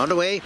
Underway.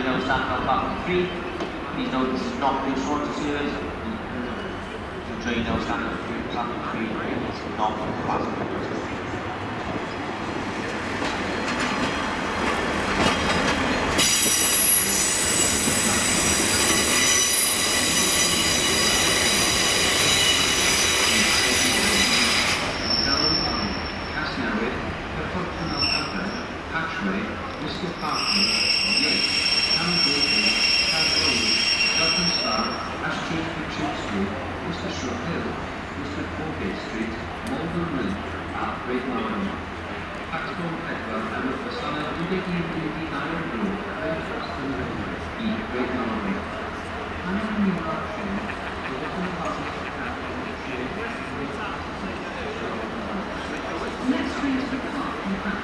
Final part three. Please note this is not the shorter series. Sure you know standard three, standard three is not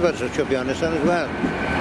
which should be one as well.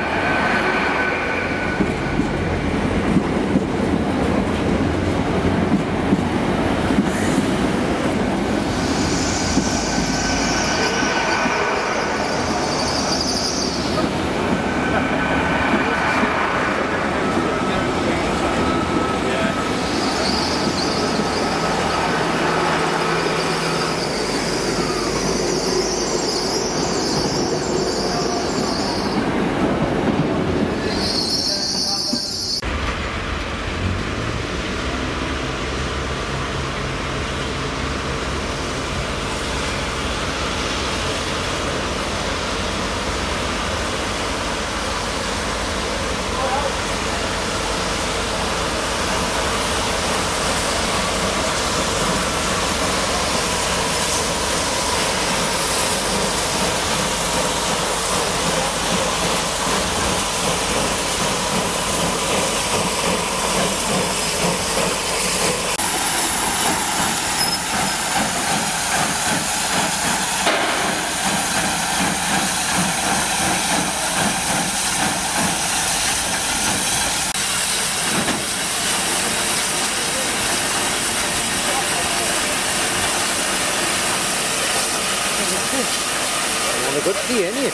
Вони тут п'яні.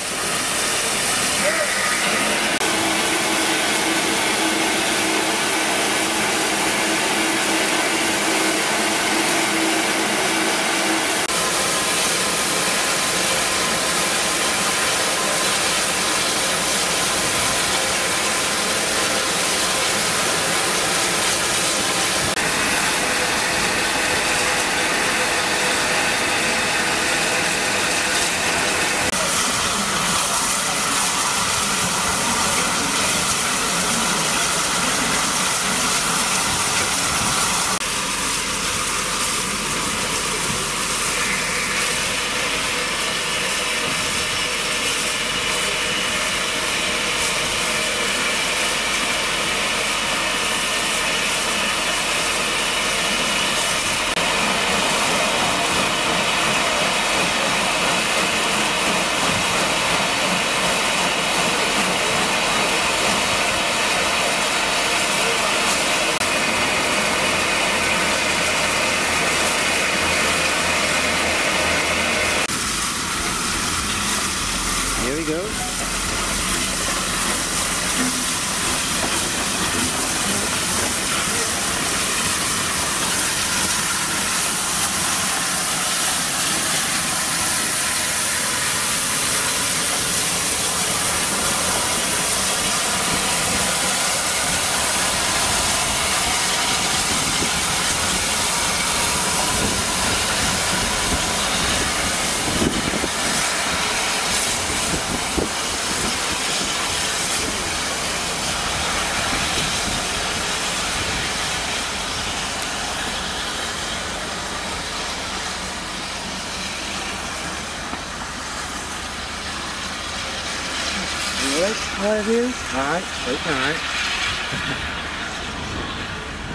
Are you? Alright, right, alright.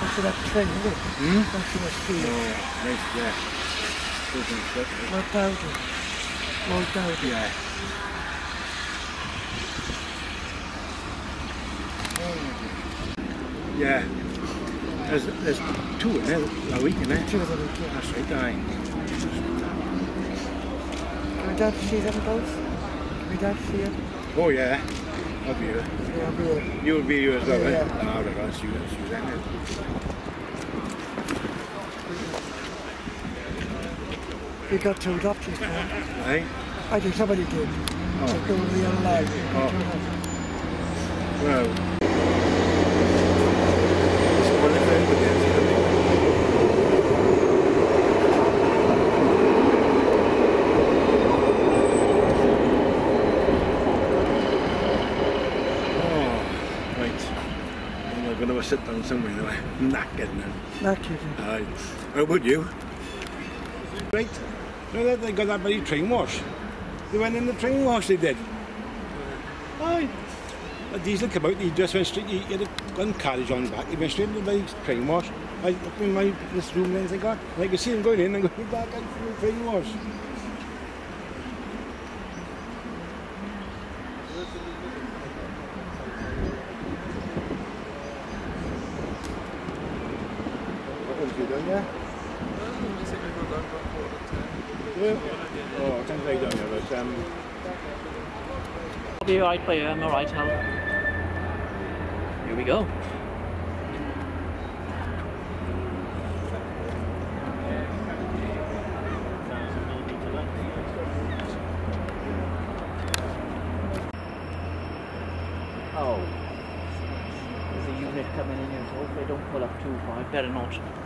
What's that train, it? Hmm? The street? Oh, nice, yeah. Good and stuff. What about it? What about it? Yeah. Yeah. There's, there's two in there a week in there. Two of them, yeah. That's right, aye. Can we dad see them both? Can we dad see them? Oh, yeah. I'll be here. Yeah, I'll be here. You'll be here as well, Yeah, eh? yeah. Ah, I'll see you, see you then. We got two adoptions, man. Aye? I think somebody did. Oh. To go with the other. Oh. Well, it's them, but there's the other. Oh, right. I'm not going to sit down somewhere now. I'm knackered now. Not kidding. Aye. How would you? Right. Now that they got that bloody train wash. They went in the train wash, they did. Aye. A diesel came out, he just went straight, he had a gun carriage on back, he went straight into the train wash. I up in my this room and I God, and I could see him going in and going back out from the train wash. Was you doing there? Yeah. Oh, I think they done it, but um, I'll be alright you, I'm alright, Hal. Here we go. Oh. There's a unit coming in here, so hopefully don't pull up too far. Better not.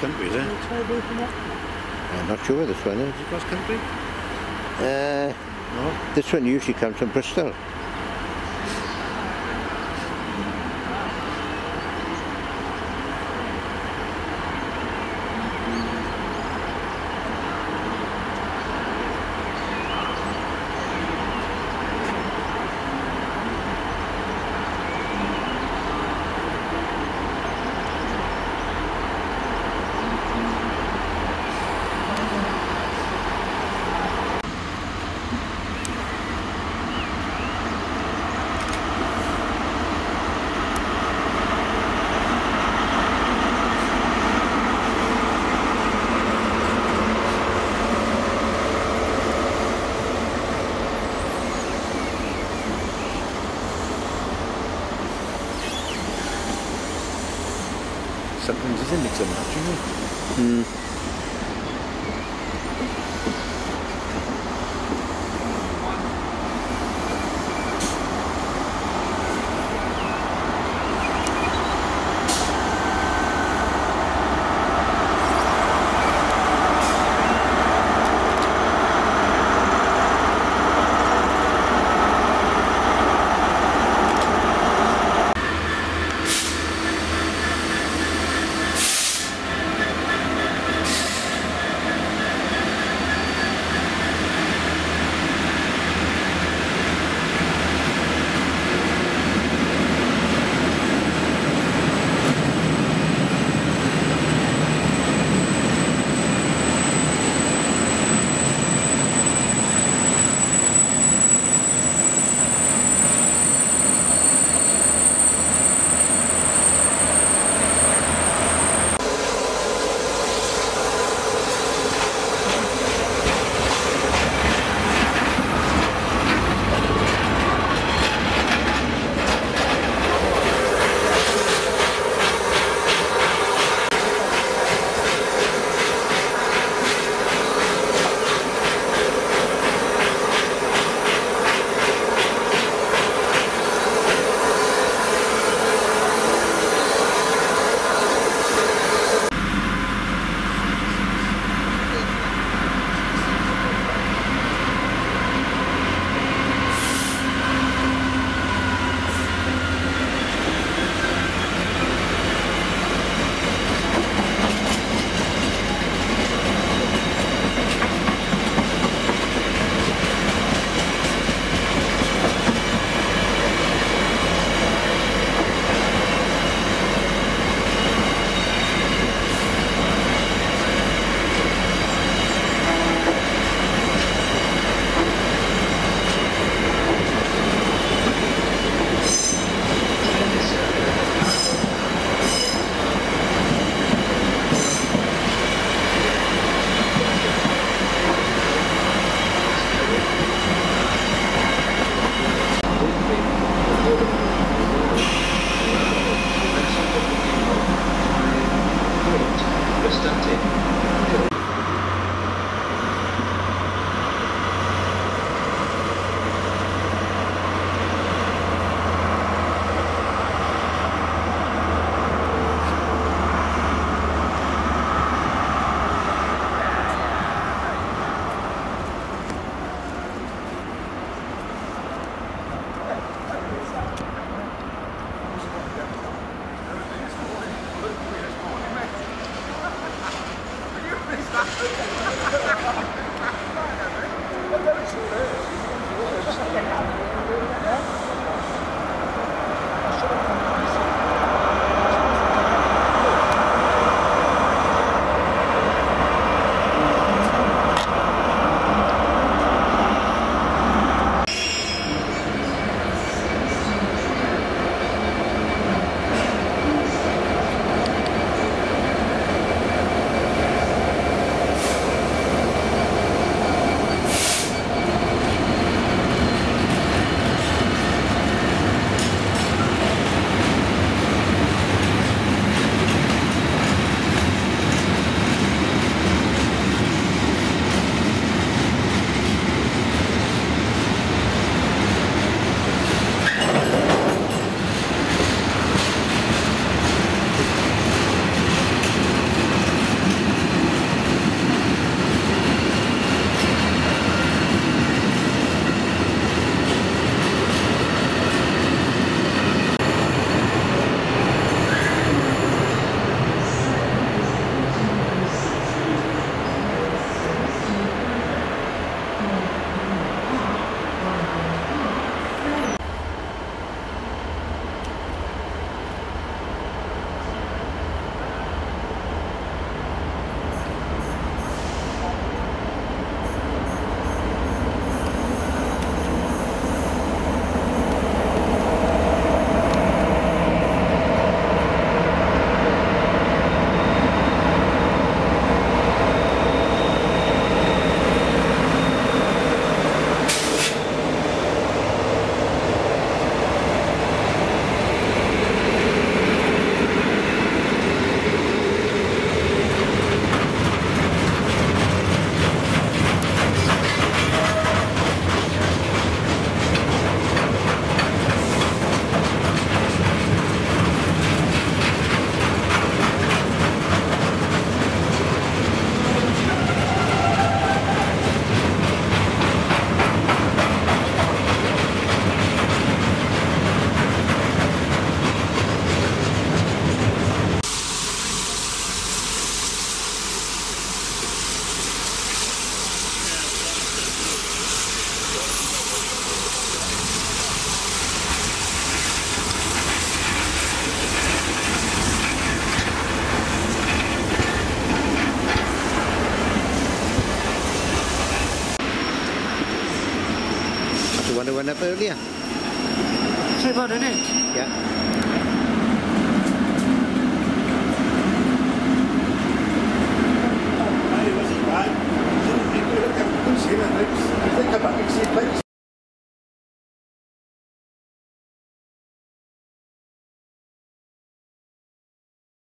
Country, is it? I'm not sure where this one is. Is it cross country? Uh, No. this one usually comes from Bristol. Sometimes it's a mix and match, you know.